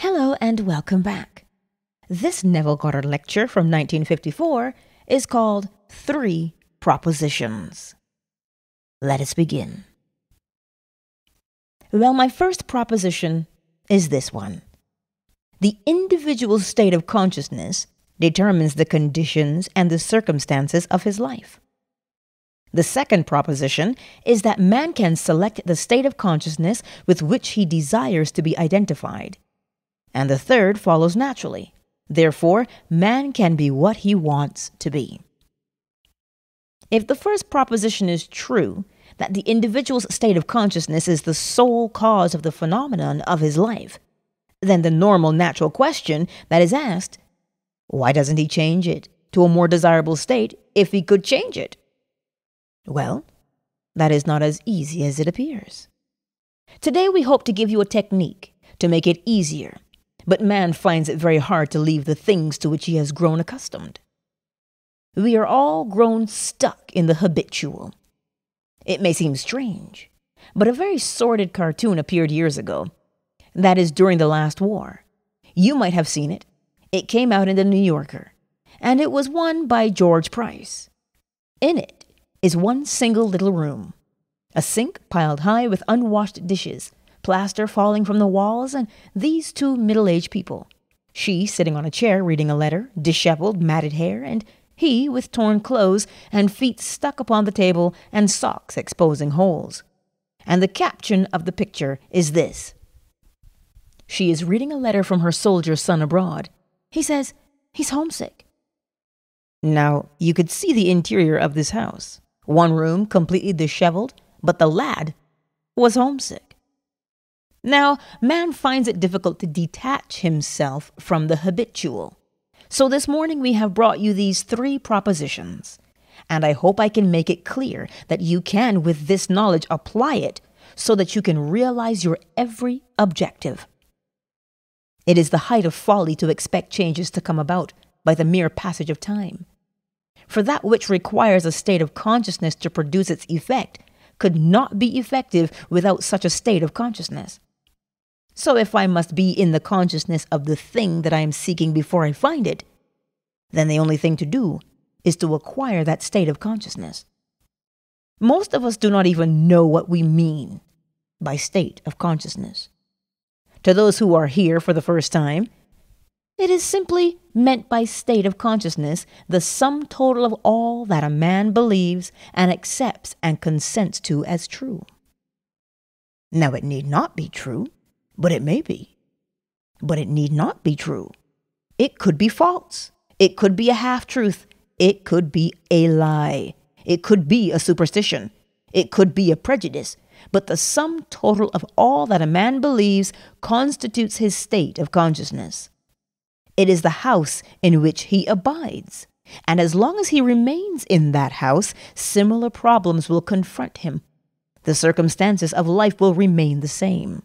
Hello and welcome back. This Neville Goddard lecture from 1954 is called Three Propositions. Let us begin. Well, my first proposition is this one The individual state of consciousness determines the conditions and the circumstances of his life. The second proposition is that man can select the state of consciousness with which he desires to be identified. And the third follows naturally. Therefore, man can be what he wants to be. If the first proposition is true, that the individual's state of consciousness is the sole cause of the phenomenon of his life, then the normal natural question that is asked why doesn't he change it to a more desirable state if he could change it? Well, that is not as easy as it appears. Today we hope to give you a technique to make it easier, but man finds it very hard to leave the things to which he has grown accustomed. We are all grown stuck in the habitual. It may seem strange, but a very sordid cartoon appeared years ago. That is during the last war. You might have seen it. It came out in the New Yorker, and it was one by George Price. In it, is one single little room. A sink piled high with unwashed dishes, plaster falling from the walls, and these two middle aged people. She sitting on a chair reading a letter, disheveled, matted hair, and he with torn clothes and feet stuck upon the table and socks exposing holes. And the caption of the picture is this She is reading a letter from her soldier son abroad. He says he's homesick. Now, you could see the interior of this house. One room completely disheveled, but the lad was homesick. Now, man finds it difficult to detach himself from the habitual. So this morning we have brought you these three propositions. And I hope I can make it clear that you can, with this knowledge, apply it so that you can realize your every objective. It is the height of folly to expect changes to come about by the mere passage of time for that which requires a state of consciousness to produce its effect could not be effective without such a state of consciousness. So if I must be in the consciousness of the thing that I am seeking before I find it, then the only thing to do is to acquire that state of consciousness. Most of us do not even know what we mean by state of consciousness. To those who are here for the first time, it is simply meant by state of consciousness the sum total of all that a man believes and accepts and consents to as true. Now, it need not be true, but it may be. But it need not be true. It could be false. It could be a half truth. It could be a lie. It could be a superstition. It could be a prejudice. But the sum total of all that a man believes constitutes his state of consciousness. It is the house in which he abides. And as long as he remains in that house, similar problems will confront him. The circumstances of life will remain the same.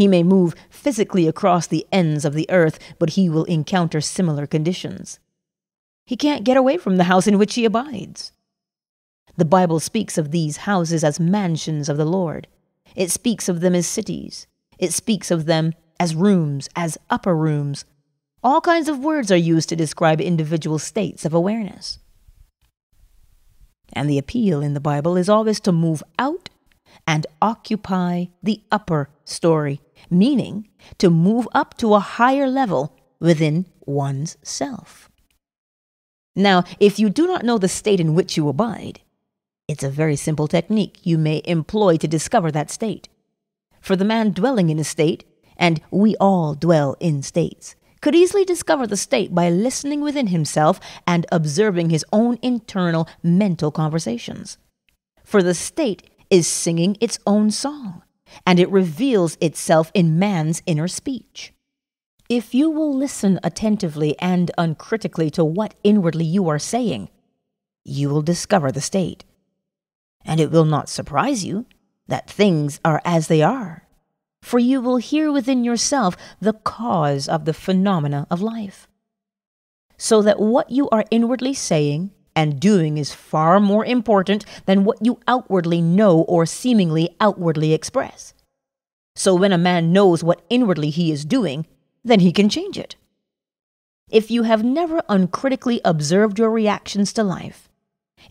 He may move physically across the ends of the earth, but he will encounter similar conditions. He can't get away from the house in which he abides. The Bible speaks of these houses as mansions of the Lord. It speaks of them as cities. It speaks of them as rooms, as upper rooms. All kinds of words are used to describe individual states of awareness. And the appeal in the Bible is always to move out and occupy the upper story, meaning to move up to a higher level within one's self. Now, if you do not know the state in which you abide, it's a very simple technique you may employ to discover that state. For the man dwelling in a state, and we all dwell in states, could easily discover the state by listening within himself and observing his own internal mental conversations. For the state is singing its own song, and it reveals itself in man's inner speech. If you will listen attentively and uncritically to what inwardly you are saying, you will discover the state. And it will not surprise you that things are as they are for you will hear within yourself the cause of the phenomena of life. So that what you are inwardly saying and doing is far more important than what you outwardly know or seemingly outwardly express. So when a man knows what inwardly he is doing, then he can change it. If you have never uncritically observed your reactions to life,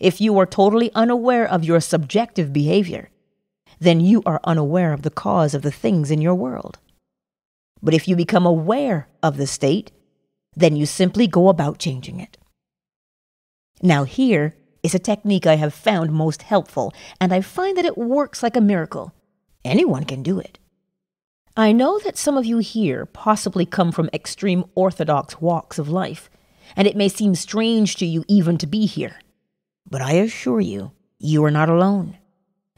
if you are totally unaware of your subjective behavior, then you are unaware of the cause of the things in your world. But if you become aware of the state, then you simply go about changing it. Now, here is a technique I have found most helpful, and I find that it works like a miracle. Anyone can do it. I know that some of you here possibly come from extreme orthodox walks of life, and it may seem strange to you even to be here. But I assure you, you are not alone.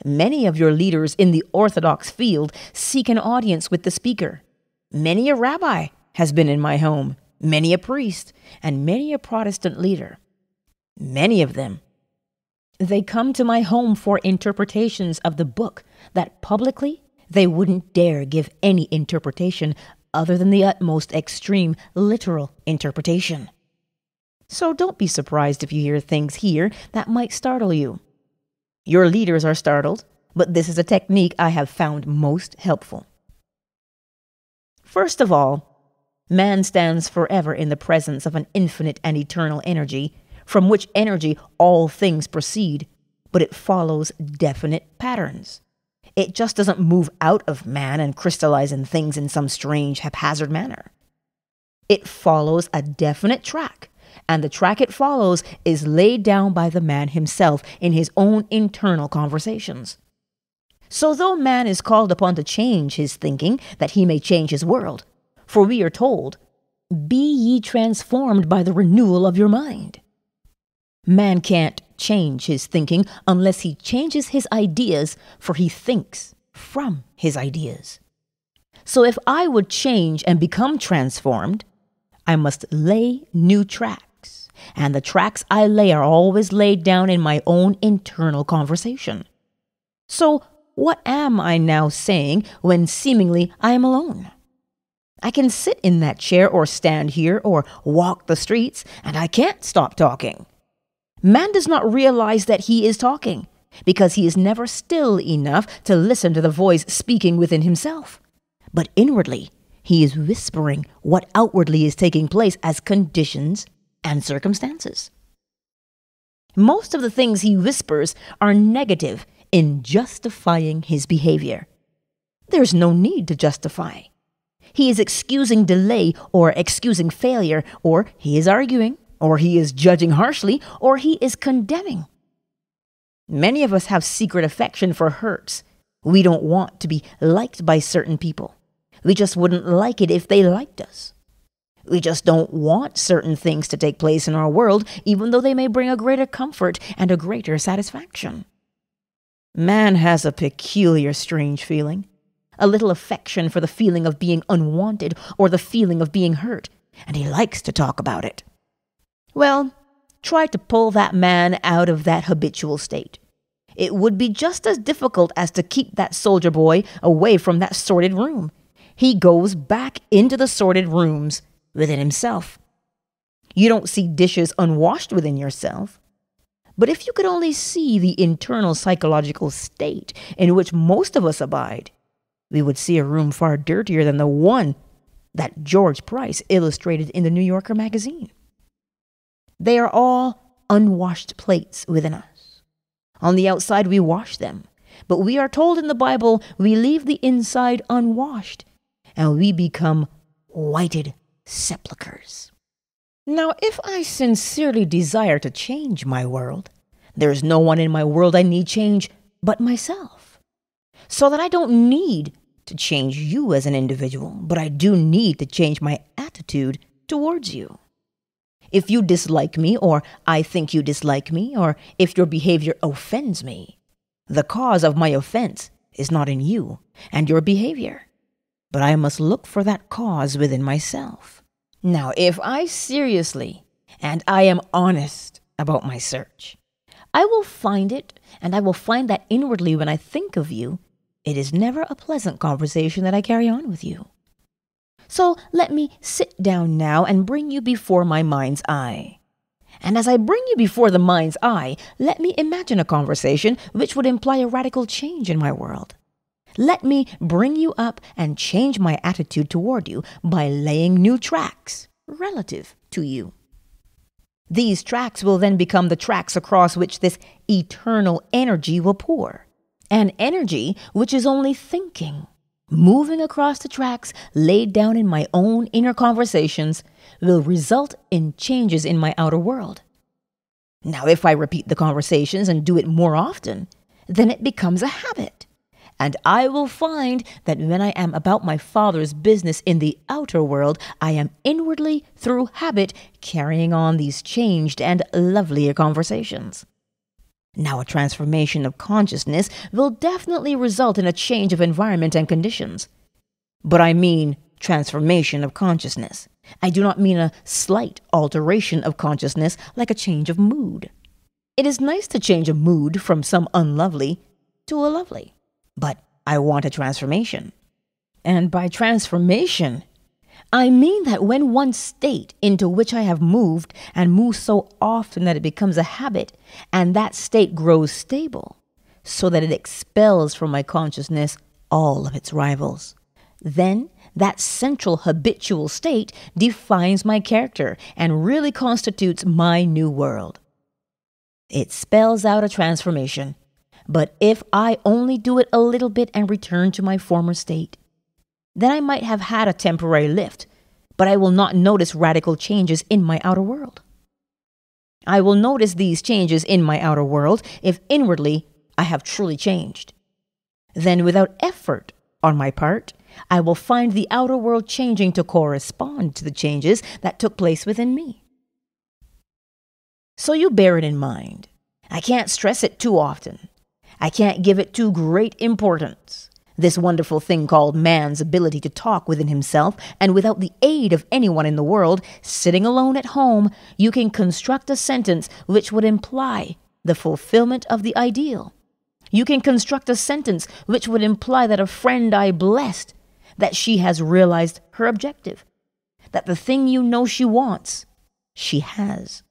Many of your leaders in the orthodox field seek an audience with the speaker. Many a rabbi has been in my home, many a priest, and many a Protestant leader. Many of them. They come to my home for interpretations of the book that publicly they wouldn't dare give any interpretation other than the utmost extreme literal interpretation. So don't be surprised if you hear things here that might startle you. Your leaders are startled, but this is a technique I have found most helpful. First of all, man stands forever in the presence of an infinite and eternal energy, from which energy all things proceed, but it follows definite patterns. It just doesn't move out of man and crystallize in things in some strange, haphazard manner. It follows a definite track, and the track it follows is laid down by the man himself in his own internal conversations. So, though man is called upon to change his thinking that he may change his world, for we are told, Be ye transformed by the renewal of your mind. Man can't change his thinking unless he changes his ideas, for he thinks from his ideas. So, if I would change and become transformed, I must lay new tracks and the tracks I lay are always laid down in my own internal conversation. So, what am I now saying when seemingly I am alone? I can sit in that chair or stand here or walk the streets, and I can't stop talking. Man does not realize that he is talking because he is never still enough to listen to the voice speaking within himself. But inwardly, he is whispering what outwardly is taking place as conditions and circumstances. Most of the things he whispers are negative in justifying his behavior. There's no need to justify. He is excusing delay or excusing failure, or he is arguing, or he is judging harshly, or he is condemning. Many of us have secret affection for hurts. We don't want to be liked by certain people. We just wouldn't like it if they liked us. We just don't want certain things to take place in our world, even though they may bring a greater comfort and a greater satisfaction. Man has a peculiar, strange feeling, a little affection for the feeling of being unwanted or the feeling of being hurt, and he likes to talk about it. Well, try to pull that man out of that habitual state. It would be just as difficult as to keep that soldier boy away from that sordid room. He goes back into the sordid rooms within himself. You don't see dishes unwashed within yourself. But if you could only see the internal psychological state in which most of us abide, we would see a room far dirtier than the one that George Price illustrated in the New Yorker magazine. They are all unwashed plates within us. On the outside, we wash them, but we are told in the Bible we leave the inside unwashed and we become whited sepulchres. Now, if I sincerely desire to change my world, there is no one in my world I need change but myself. So that I don't need to change you as an individual, but I do need to change my attitude towards you. If you dislike me, or I think you dislike me, or if your behavior offends me, the cause of my offense is not in you and your behavior but I must look for that cause within myself. Now, if I seriously and I am honest about my search, I will find it, and I will find that inwardly when I think of you, it is never a pleasant conversation that I carry on with you. So let me sit down now and bring you before my mind's eye. And as I bring you before the mind's eye, let me imagine a conversation which would imply a radical change in my world. Let me bring you up and change my attitude toward you by laying new tracks relative to you. These tracks will then become the tracks across which this eternal energy will pour. An energy which is only thinking, moving across the tracks laid down in my own inner conversations, will result in changes in my outer world. Now, if I repeat the conversations and do it more often, then it becomes a habit. And I will find that when I am about my Father's business in the outer world, I am inwardly, through habit, carrying on these changed and lovelier conversations. Now, a transformation of consciousness will definitely result in a change of environment and conditions. But I mean transformation of consciousness. I do not mean a slight alteration of consciousness like a change of mood. It is nice to change a mood from some unlovely to a lovely, but I want a transformation. And by transformation, I mean that when one state into which I have moved and move so often that it becomes a habit, and that state grows stable, so that it expels from my consciousness all of its rivals, then that central habitual state defines my character and really constitutes my new world. It spells out a transformation, but if I only do it a little bit and return to my former state, then I might have had a temporary lift, but I will not notice radical changes in my outer world. I will notice these changes in my outer world if inwardly I have truly changed. Then, without effort on my part, I will find the outer world changing to correspond to the changes that took place within me. So you bear it in mind. I can't stress it too often. I can't give it too great importance. This wonderful thing called man's ability to talk within himself and without the aid of anyone in the world, sitting alone at home, you can construct a sentence which would imply the fulfillment of the ideal. You can construct a sentence which would imply that a friend I blessed that she has realized her objective, that the thing you know she wants, she has.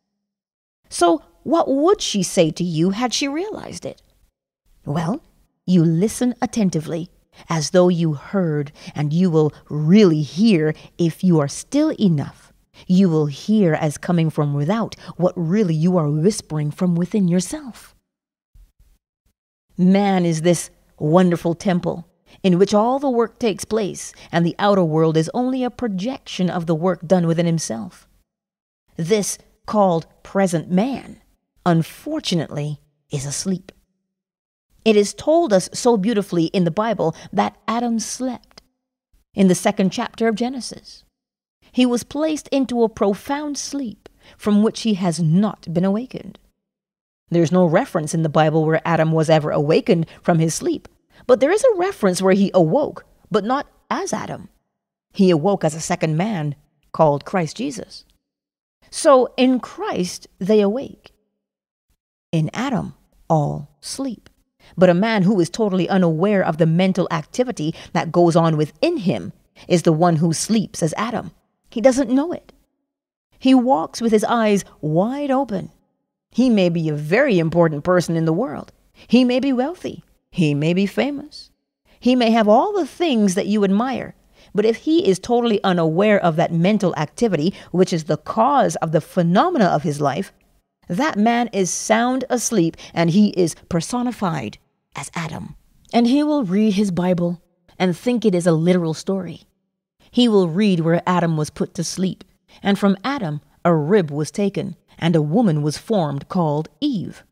So, what would she say to you had she realized it? Well, you listen attentively, as though you heard, and you will really hear if you are still enough. You will hear as coming from without what really you are whispering from within yourself. Man is this wonderful temple in which all the work takes place, and the outer world is only a projection of the work done within himself. This, called present man, unfortunately, is asleep. It is told us so beautifully in the Bible that Adam slept. In the second chapter of Genesis, he was placed into a profound sleep from which he has not been awakened. There's no reference in the Bible where Adam was ever awakened from his sleep, but there is a reference where he awoke, but not as Adam. He awoke as a second man called Christ Jesus. So in Christ they awake. In Adam, all sleep. But a man who is totally unaware of the mental activity that goes on within him is the one who sleeps as Adam. He doesn't know it. He walks with his eyes wide open. He may be a very important person in the world. He may be wealthy. He may be famous. He may have all the things that you admire. But if he is totally unaware of that mental activity, which is the cause of the phenomena of his life, that man is sound asleep and he is personified as Adam. And he will read his Bible and think it is a literal story. He will read where Adam was put to sleep, and from Adam a rib was taken, and a woman was formed called Eve.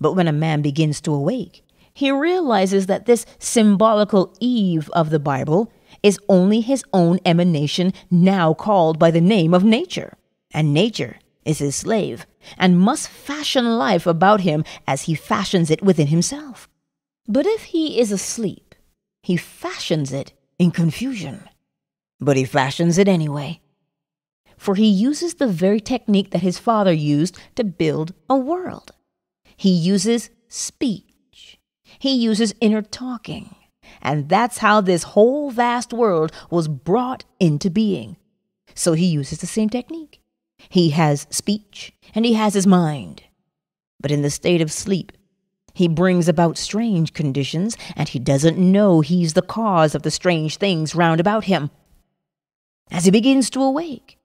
But when a man begins to awake, he realizes that this symbolical Eve of the Bible is only his own emanation now called by the name of nature. And nature is his slave and must fashion life about him as he fashions it within himself. But if he is asleep, he fashions it in confusion. But he fashions it anyway. For he uses the very technique that his father used to build a world. He uses speech he uses inner talking. And that's how this whole vast world was brought into being. So he uses the same technique. He has speech and he has his mind. But in the state of sleep, He brings about strange conditions, and he doesn't know he's the cause of the strange things round about him. As he begins to awake,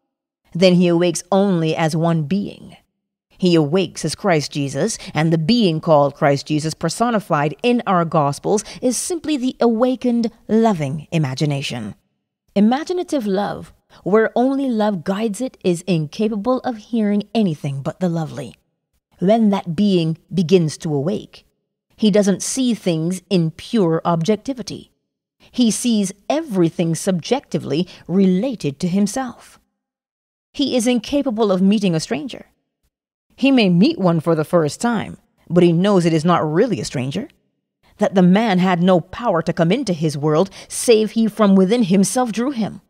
then he awakes only as one being. He awakes as Christ Jesus, and the being called Christ Jesus personified in our Gospels is simply the awakened, loving imagination. Imaginative love, where only love guides it, is incapable of hearing anything but the lovely. When that being begins to awake, he doesn't see things in pure objectivity. He sees everything subjectively related to himself. He is incapable of meeting a stranger. He may meet one for the first time, but he knows it is not really a stranger. That the man had no power to come into his world, save he from within himself drew him.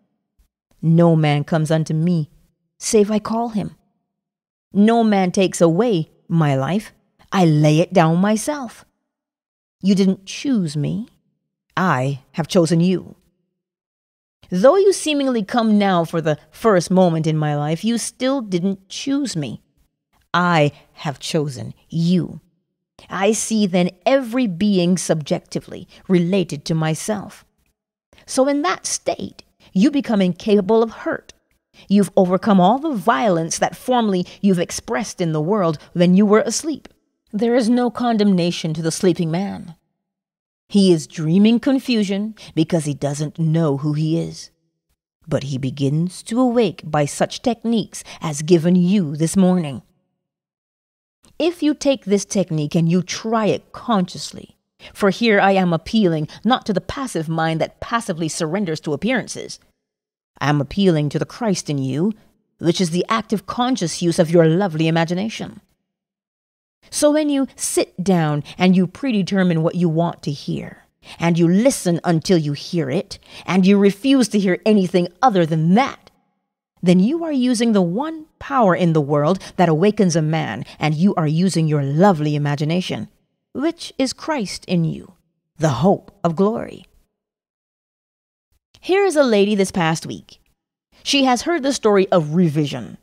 No man comes unto me, save I call him. No man takes away my life, I lay it down myself. You didn't choose me, I have chosen you. Though you seemingly come now for the first moment in my life, you still didn't choose me. I have chosen you. I see then every being subjectively related to myself. So, in that state, you become incapable of hurt. You've overcome all the violence that formerly you've expressed in the world when you were asleep. There is no condemnation to the sleeping man. He is dreaming confusion because he doesn't know who he is. But he begins to awake by such techniques as given you this morning. If you take this technique and you try it consciously, for here I am appealing not to the passive mind that passively surrenders to appearances. I am appealing to the Christ in you, which is the active conscious use of your lovely imagination. So when you sit down and you predetermine what you want to hear, and you listen until you hear it, and you refuse to hear anything other than that, then you are using the one power in the world that awakens a man, and you are using your lovely imagination, which is Christ in you, the hope of glory. Here is a lady this past week. She has heard the story of revision.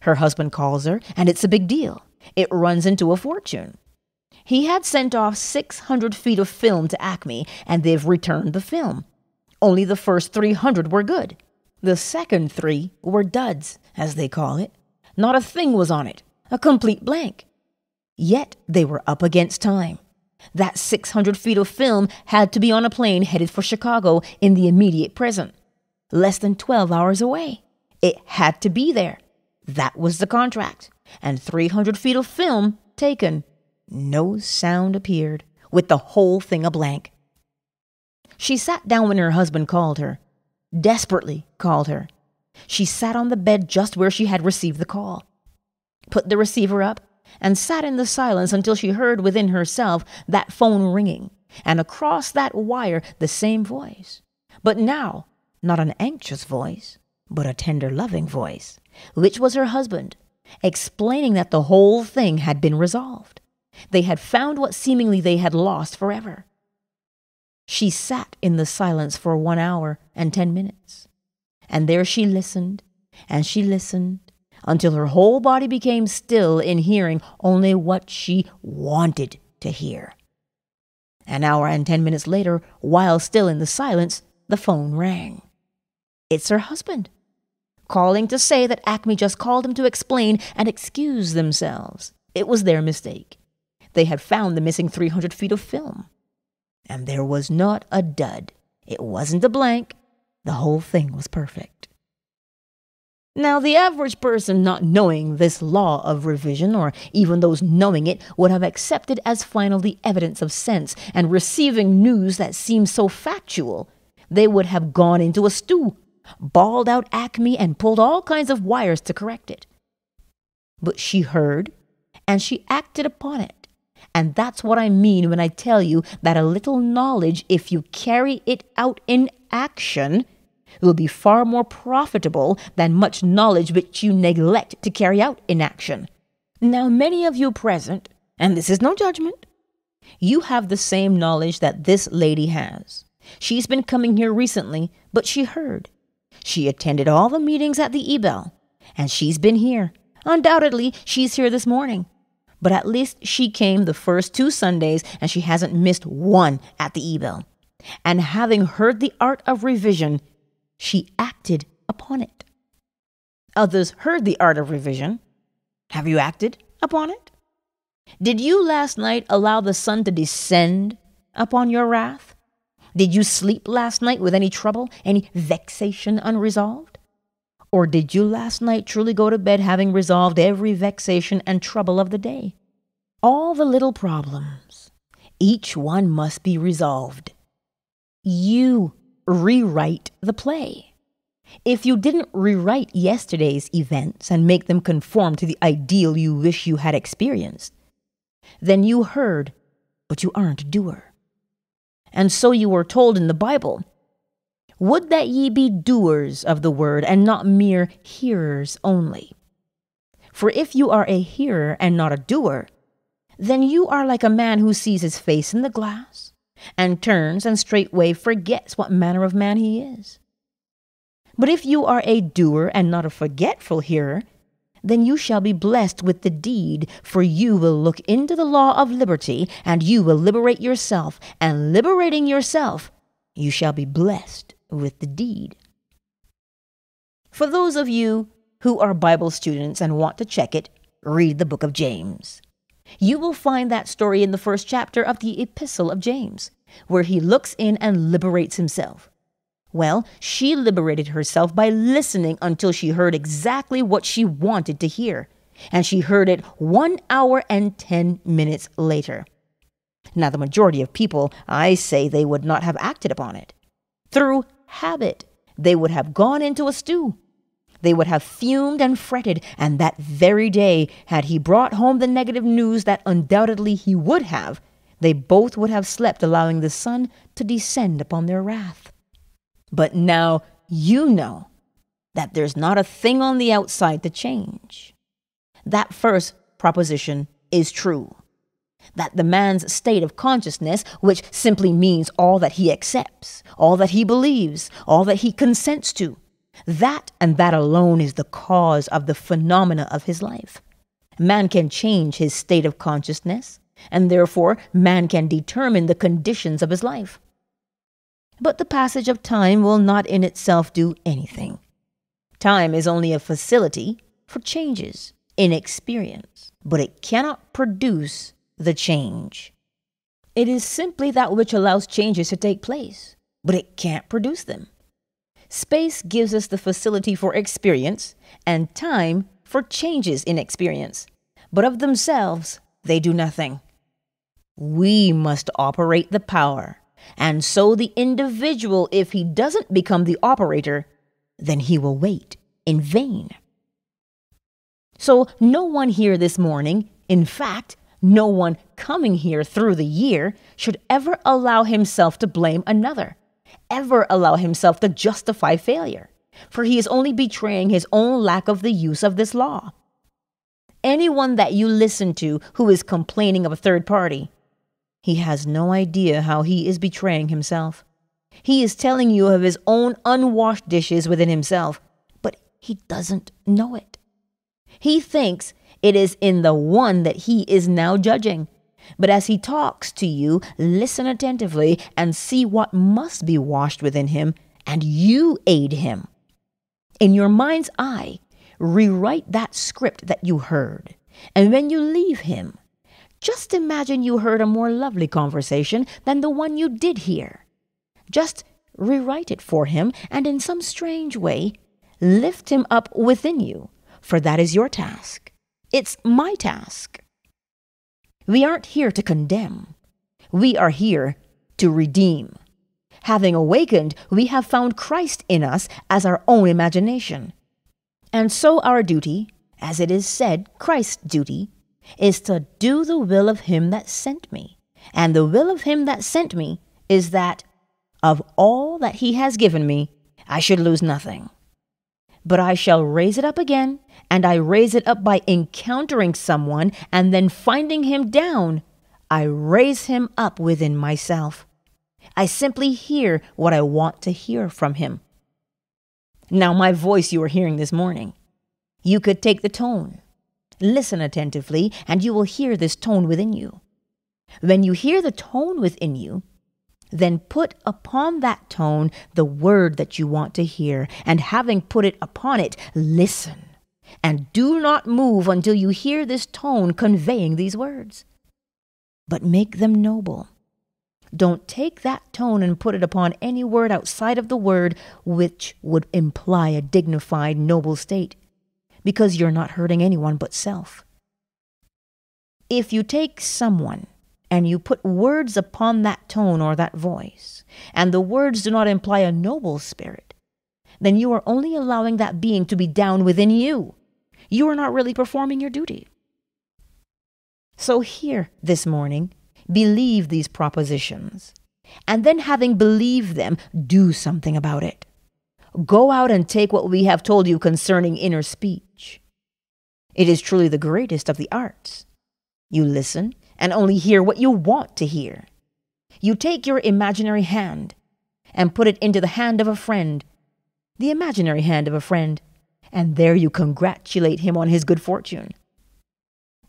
Her husband calls her, and it's a big deal. It runs into a fortune. He had sent off 600 feet of film to Acme, and they've returned the film. Only the first 300 were good. The second three were duds, as they call it. Not a thing was on it, a complete blank. Yet they were up against time. That 600 feet of film had to be on a plane headed for Chicago in the immediate present, less than 12 hours away. It had to be there. That was the contract. And 300 feet of film taken. No sound appeared, with the whole thing a blank. She sat down when her husband called her desperately called her. She sat on the bed just where she had received the call, put the receiver up, and sat in the silence until she heard within herself that phone ringing, and across that wire the same voice. But now, not an anxious voice, but a tender, loving voice, which was her husband, explaining that the whole thing had been resolved. They had found what seemingly they had lost forever. She sat in the silence for one hour and ten minutes. And there she listened, and she listened, until her whole body became still in hearing only what she wanted to hear. An hour and ten minutes later, while still in the silence, the phone rang. It's her husband, calling to say that Acme just called him to explain and excuse themselves. It was their mistake. They had found the missing 300 feet of film and there was not a dud. It wasn't a blank. The whole thing was perfect. Now, the average person not knowing this law of revision, or even those knowing it, would have accepted as final the evidence of sense, and receiving news that seemed so factual, they would have gone into a stew, bawled out Acme, and pulled all kinds of wires to correct it. But she heard, and she acted upon it. And that's what I mean when I tell you that a little knowledge, if you carry it out in action, will be far more profitable than much knowledge which you neglect to carry out in action. Now, many of you present, and this is no judgment, you have the same knowledge that this lady has. She's been coming here recently, but she heard. She attended all the meetings at the Ebell, and she's been here. Undoubtedly, she's here this morning. but at least she came the first two Sundays and she hasn't missed one at the Ebell. And having heard the art of revision, she acted upon it. Others heard the art of revision. Have you acted upon it? Did you last night allow the sun to descend upon your wrath? Did you sleep last night with any trouble, any vexation unresolved? Or did you last night truly go to bed having resolved every vexation and trouble of the day? All the little problems, each one must be resolved. You rewrite the play. If you didn't rewrite yesterday's events and make them conform to the ideal you wish you had experienced, then you heard, but you aren't a doer. And so you were told in the Bible Would that ye be doers of the word and not mere hearers only. For if you are a hearer and not a doer, then you are like a man who sees his face in the glass and turns and straightway forgets what manner of man he is. But if you are a doer and not a forgetful hearer, then you shall be blessed with the deed, for you will look into the law of liberty, and you will liberate yourself, and liberating yourself, you shall be blessed with the deed. For those of you who are Bible students and want to check it, read the book of James. You will find that story in the first chapter of the Epistle of James, where he looks in and liberates himself. Well, she liberated herself by listening until she heard exactly what she wanted to hear. And she heard it one hour and 10 minutes later. Now, the majority of people, I say they would not have acted upon it. Through habit, they would have gone into a stew. They would have fumed and fretted, and that very day, had he brought home the negative news that undoubtedly he would have, they both would have slept, allowing the sun to descend upon their wrath. But now you know that there's not a thing on the outside to change. That first proposition is true. That the man's state of consciousness, which simply means all that he accepts, all that he believes, all that he consents to, that and that alone is the cause of the phenomena of his life. Man can change his state of consciousness, and therefore man can determine the conditions of his life. But the passage of time will not in itself do anything. Time is only a facility for changes in experience, but it cannot produce the change. It is simply that which allows changes to take place, but it can't produce them. Space gives us the facility for experience, and time for changes in experience, but of themselves, they do nothing. We must operate the power and so the individual, if he doesn't become the operator, then he will wait in vain. So no one here this morning, in fact, no one coming here through the year, should ever allow himself to blame another, ever allow himself to justify failure, for he is only betraying his own lack of the use of this law. Anyone that you listen to who is complaining of a third party, he has no idea how he is betraying himself. He is telling you of his own unwashed dishes within himself, but he doesn't know it. He thinks it is in the one that he is now judging. But as he talks to you, listen attentively and see what must be washed within him, and you aid him. In your mind's eye, rewrite that script that you heard. And when you leave him, just imagine you heard a more lovely conversation than the one you did hear. Just rewrite it for him, and in some strange way, lift him up within you, for that is your task. It's my task. We aren't here to condemn. We are here to redeem. Having awakened, we have found Christ in us as our own imagination. And so our duty, as it is said, Christ's duty, is to do the will of him that sent me. And the will of him that sent me is that of all that he has given me, I should lose nothing. But I shall raise it up again, and I raise it up by encountering someone and then finding him down. I raise him up within myself. I simply hear what I want to hear from him. Now, my voice you are hearing this morning, you could take the tone, Listen attentively, and you will hear this tone within you. When you hear the tone within you, then put upon that tone the word that you want to hear, and having put it upon it, listen. And do not move until you hear this tone conveying these words. But make them noble. Don't take that tone and put it upon any word outside of the word which would imply a dignified, noble state, because you're not hurting anyone but self. If you take someone and you put words upon that tone or that voice, and the words do not imply a noble spirit, then you are only allowing that being to be down within you. You are not really performing your duty. So, here this morning, believe these propositions, and then, having believed them, do something about it. Go out and take what we have told you concerning inner speech. It is truly the greatest of the arts. You listen and only hear what you want to hear. You take your imaginary hand and put it into the hand of a friend, the imaginary hand of a friend, and there you congratulate him on his good fortune.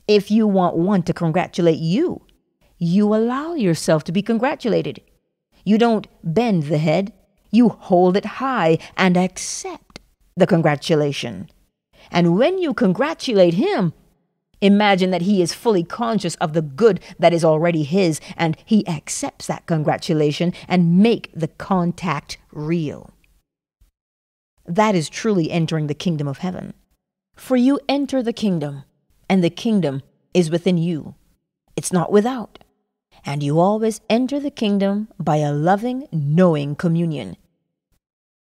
If you want one to congratulate you, you allow yourself to be congratulated. You don't bend the head, you hold it high and accept the congratulation. And when you congratulate him, Imagine that he is fully conscious of the good that is already his and he accepts that congratulation and make the contact real. That is truly entering the kingdom of heaven. For you enter the kingdom, and the kingdom is within you. It's not without. And you always enter the kingdom by a loving, knowing communion.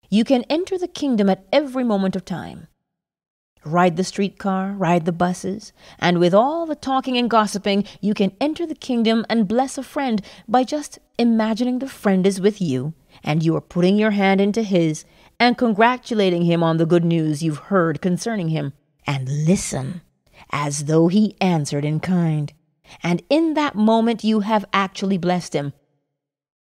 You can enter the kingdom at every moment of time ride the streetcar, ride the buses, and with all the talking and gossiping, you can enter the kingdom and bless a friend by just imagining the friend is with you and you are putting your hand into his and congratulating him on the good news you've heard concerning him. And listen as though he answered in kind. And in that moment, you have actually blessed him.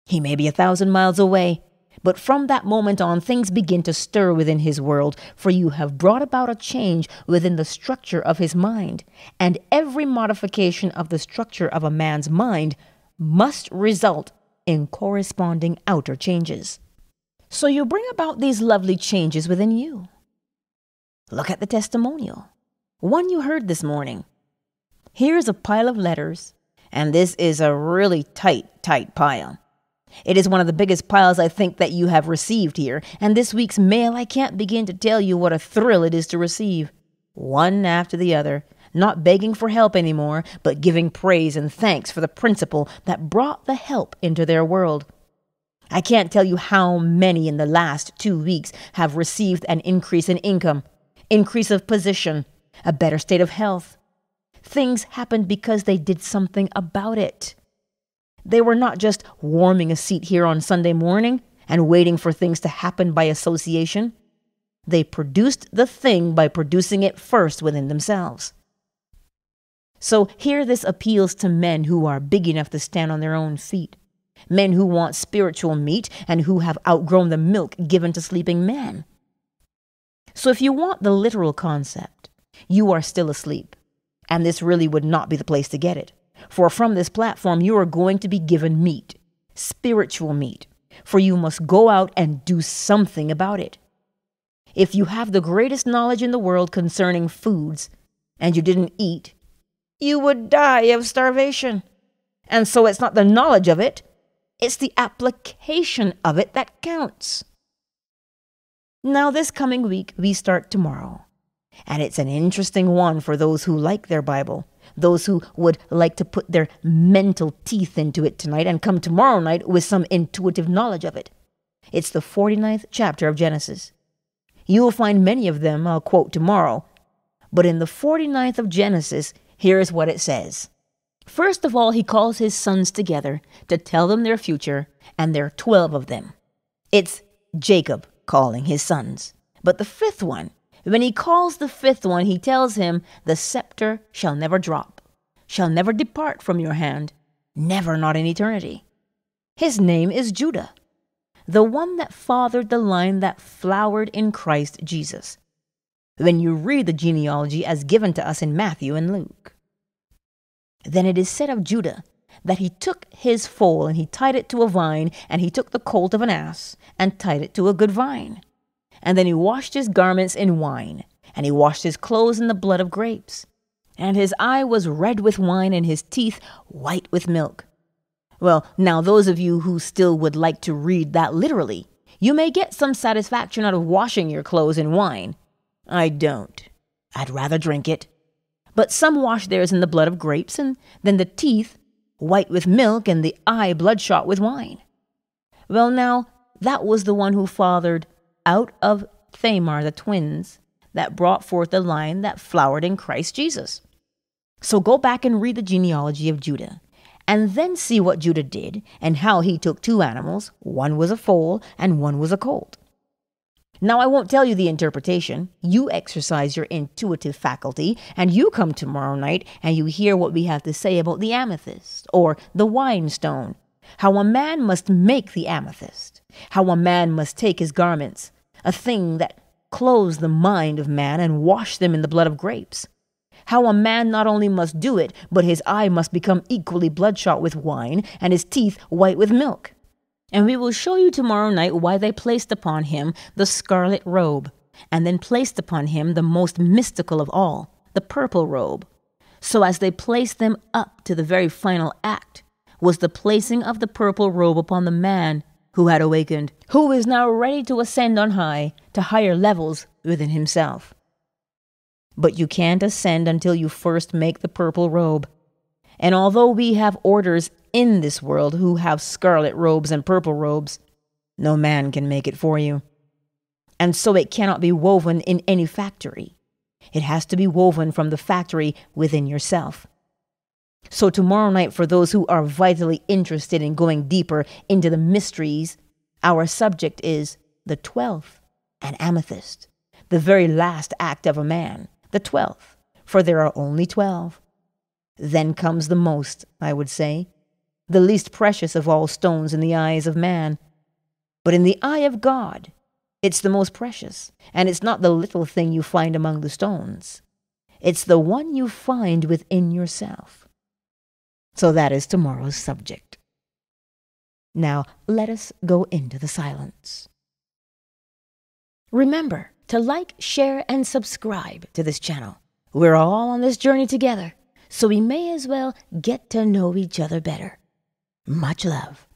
He may be a thousand miles away, but from that moment on, things begin to stir within his world, for you have brought about a change within the structure of his mind. And every modification of the structure of a man's mind must result in corresponding outer changes. So you bring about these lovely changes within you. Look at the testimonial, one you heard this morning. Here's a pile of letters, and this is a really tight, tight pile. It is one of the biggest piles I think that you have received here, and this week's mail I can't begin to tell you what a thrill it is to receive. One after the other, not begging for help anymore, but giving praise and thanks for the principle that brought the help into their world. I can't tell you how many in the last two weeks have received an increase in income, increase of position, a better state of health. Things happened because they did something about it. They were not just warming a seat here on Sunday morning and waiting for things to happen by association. They produced the thing by producing it first within themselves. So here this appeals to men who are big enough to stand on their own feet, men who want spiritual meat and who have outgrown the milk given to sleeping men. So if you want the literal concept, you are still asleep, and this really would not be the place to get it. For from this platform, you are going to be given meat, spiritual meat, for you must go out and do something about it. If you have the greatest knowledge in the world concerning foods and you didn't eat, you would die of starvation. And so it's not the knowledge of it, it's the application of it that counts. Now, this coming week, we start tomorrow. And it's an interesting one for those who like their Bible those who would like to put their mental teeth into it tonight and come tomorrow night with some intuitive knowledge of it. It's the 49th chapter of Genesis. You will find many of them I'll quote tomorrow, but in the 49th of Genesis, here's what it says. First of all, he calls his sons together to tell them their future, and there are 12 of them. It's Jacob calling his sons. But the fifth one when he calls the fifth one, he tells him, The scepter shall never drop, shall never depart from your hand, never, not in eternity. His name is Judah, the one that fathered the line that flowered in Christ Jesus. when you read the genealogy as given to us in Matthew and Luke. Then it is said of Judah that he took his foal and he tied it to a vine, and he took the colt of an ass and tied it to a good vine. And then he washed his garments in wine, and he washed his clothes in the blood of grapes. And his eye was red with wine, and his teeth white with milk. Well, now, those of you who still would like to read that literally, you may get some satisfaction out of washing your clothes in wine. I don't. I'd rather drink it. But some wash theirs in the blood of grapes, and then the teeth white with milk, and the eye bloodshot with wine. Well, now, that was the one who fathered out of Thamar the twins that brought forth the line that flowered in Christ Jesus. So go back and read the genealogy of Judah, and then see what Judah did and how he took two animals, one was a foal and one was a colt. Now, I won't tell you the interpretation. You exercise your intuitive faculty, and you come tomorrow night and you hear what we have to say about the amethyst or the wine stone, how a man must make the amethyst, how a man must take his garments, a thing that clothes the mind of man and wash them in the blood of grapes. How a man not only must do it, but his eye must become equally bloodshot with wine, and his teeth white with milk. And we will show you tomorrow night why they placed upon him the scarlet robe, and then placed upon him the most mystical of all, the purple robe. So as they placed them up to the very final act, was the placing of the purple robe upon the man who had awakened, who is now ready to ascend on high to higher levels within himself. But you can't ascend until you first make the purple robe. And although we have orders in this world who have scarlet robes and purple robes, no man can make it for you. And so it cannot be woven in any factory. It has to be woven from the factory within yourself. So, tomorrow night, for those who are vitally interested in going deeper into the mysteries, our subject is the twelfth, an amethyst, the very last act of a man, the twelfth, for there are only twelve. Then comes the most, I would say, the least precious of all stones in the eyes of man. But in the eye of God, it's the most precious, and it's not the little thing you find among the stones. It's the one you find within yourself. So that is tomorrow's subject. Now let us go into the silence. Remember to like, share, and subscribe to this channel. We're all on this journey together, so we may as well get to know each other better. Much love.